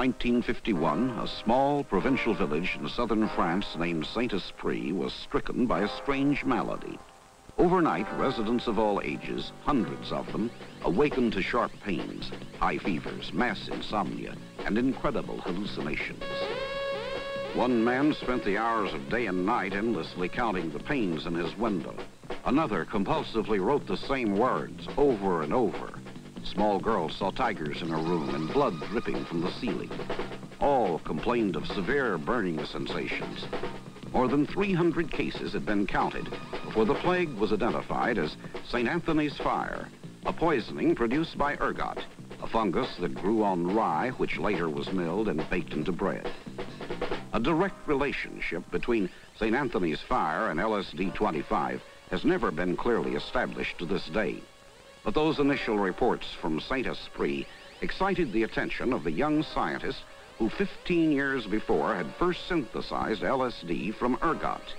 1951, a small provincial village in southern France named Saint-Esprit was stricken by a strange malady. Overnight, residents of all ages, hundreds of them, awakened to sharp pains, high fevers, mass insomnia, and incredible hallucinations. One man spent the hours of day and night endlessly counting the panes in his window. Another compulsively wrote the same words over and over. Small girls saw tigers in her room and blood dripping from the ceiling. All complained of severe burning sensations. More than 300 cases had been counted before the plague was identified as St. Anthony's fire, a poisoning produced by ergot, a fungus that grew on rye, which later was milled and baked into bread. A direct relationship between St. Anthony's fire and LSD-25 has never been clearly established to this day. But those initial reports from Saint-Esprit excited the attention of the young scientist who 15 years before had first synthesized LSD from ergot.